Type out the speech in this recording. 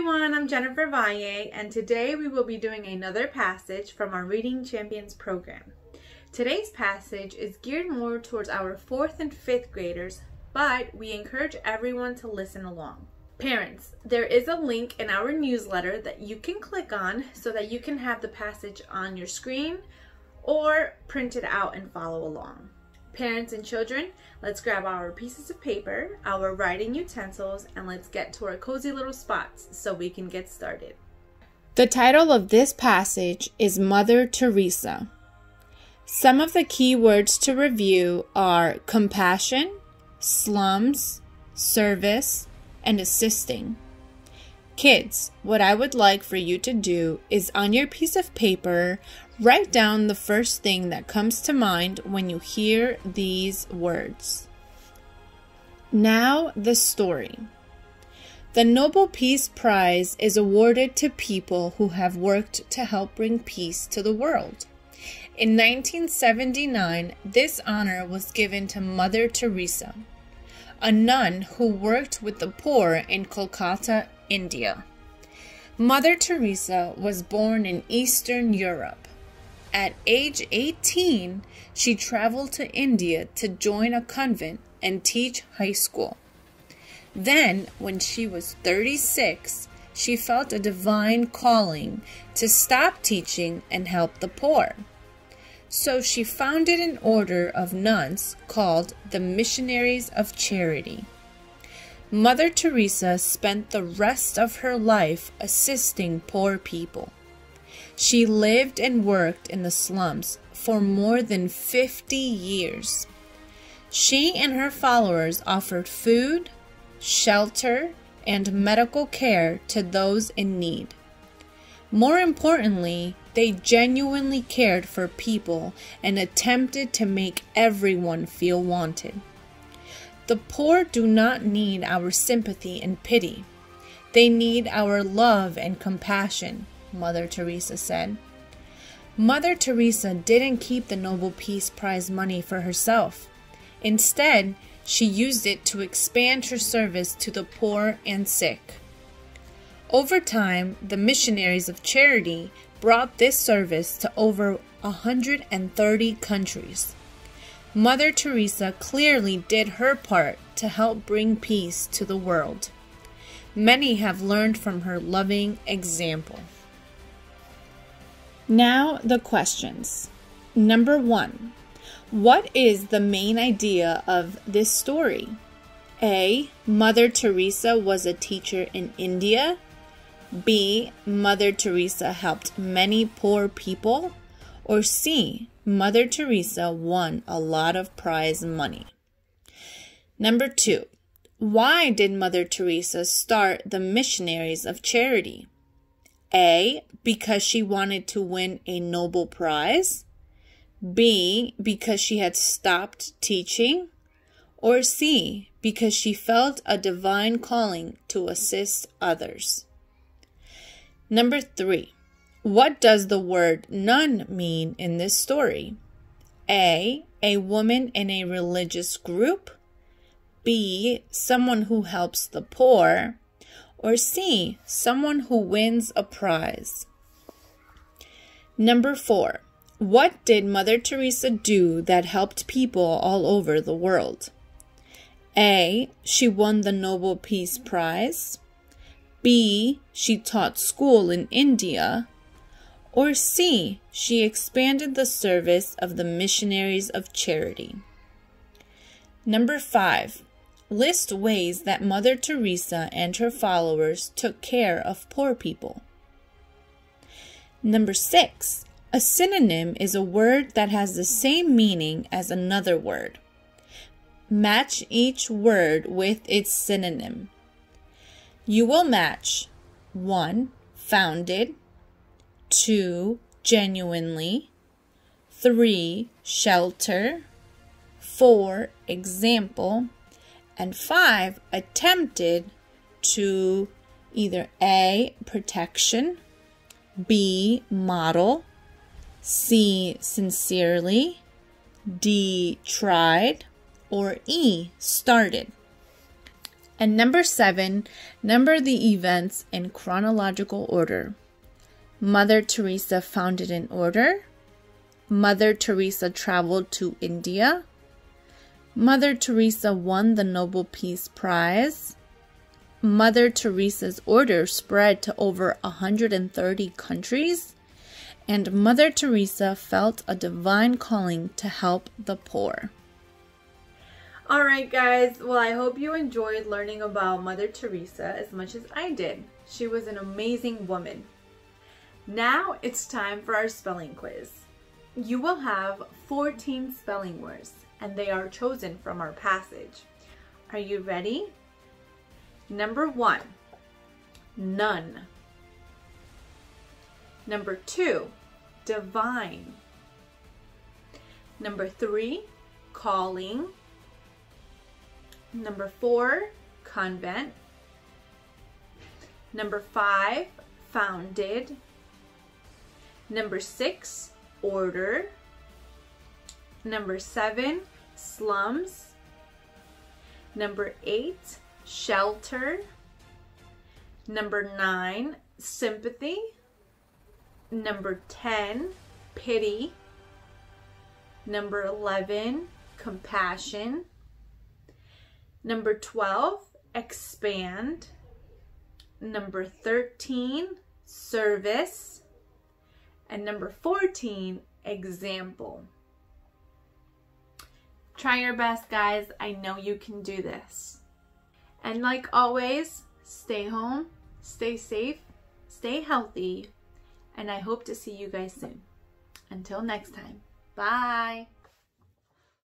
everyone, I'm Jennifer Valle, and today we will be doing another passage from our Reading Champions program. Today's passage is geared more towards our fourth and fifth graders, but we encourage everyone to listen along. Parents, there is a link in our newsletter that you can click on so that you can have the passage on your screen or print it out and follow along. Parents and children, let's grab our pieces of paper, our writing utensils, and let's get to our cozy little spots so we can get started. The title of this passage is Mother Teresa. Some of the key words to review are compassion, slums, service, and assisting. Kids, what I would like for you to do is on your piece of paper, write down the first thing that comes to mind when you hear these words. Now, the story. The Nobel Peace Prize is awarded to people who have worked to help bring peace to the world. In 1979, this honor was given to Mother Teresa, a nun who worked with the poor in Kolkata, India. Mother Teresa was born in Eastern Europe. At age 18, she traveled to India to join a convent and teach high school. Then, when she was 36, she felt a divine calling to stop teaching and help the poor. So she founded an order of nuns called the Missionaries of Charity. Mother Teresa spent the rest of her life assisting poor people. She lived and worked in the slums for more than 50 years. She and her followers offered food, shelter, and medical care to those in need. More importantly, they genuinely cared for people and attempted to make everyone feel wanted. The poor do not need our sympathy and pity. They need our love and compassion, Mother Teresa said. Mother Teresa didn't keep the Nobel Peace Prize money for herself. Instead, she used it to expand her service to the poor and sick. Over time, the missionaries of charity brought this service to over 130 countries. Mother Teresa clearly did her part to help bring peace to the world. Many have learned from her loving example. Now, the questions. Number one What is the main idea of this story? A. Mother Teresa was a teacher in India. B. Mother Teresa helped many poor people. Or C. Mother Teresa won a lot of prize money. Number two, why did Mother Teresa start the Missionaries of Charity? A. Because she wanted to win a Nobel Prize. B. Because she had stopped teaching. Or C. Because she felt a divine calling to assist others. Number three, what does the word nun mean in this story? A. A woman in a religious group. B. Someone who helps the poor. Or C. Someone who wins a prize. Number four. What did Mother Teresa do that helped people all over the world? A. She won the Nobel Peace Prize. B. She taught school in India. Or C. She expanded the service of the missionaries of charity. Number 5. List ways that Mother Teresa and her followers took care of poor people. Number 6. A synonym is a word that has the same meaning as another word. Match each word with its synonym. You will match 1. Founded 2. Genuinely 3. Shelter 4. Example and 5. Attempted to either A. Protection B. Model C. Sincerely D. Tried or E. Started. And number seven, number the events in chronological order. Mother Teresa founded an order. Mother Teresa traveled to India. Mother Teresa won the Nobel Peace Prize. Mother Teresa's order spread to over 130 countries. And Mother Teresa felt a divine calling to help the poor. All right, guys. Well, I hope you enjoyed learning about Mother Teresa as much as I did. She was an amazing woman. Now it's time for our spelling quiz. You will have 14 spelling words, and they are chosen from our passage. Are you ready? Number one, nun. Number two, divine. Number three, calling. Number four, convent. Number five, founded. Number six, order. Number seven, slums. Number eight, shelter. Number nine, sympathy. Number 10, pity. Number 11, compassion. Number 12, expand. Number 13, service. And number 14, example. Try your best, guys. I know you can do this. And like always, stay home, stay safe, stay healthy, and I hope to see you guys soon. Until next time, bye.